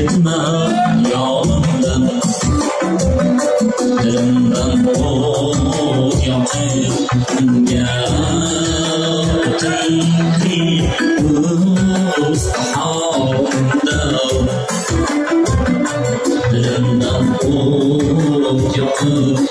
Gitme Yolumdan Dilimden ot yakın Geldi Mustahamda Dilimden ot yakın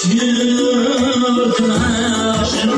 Aşkım karşı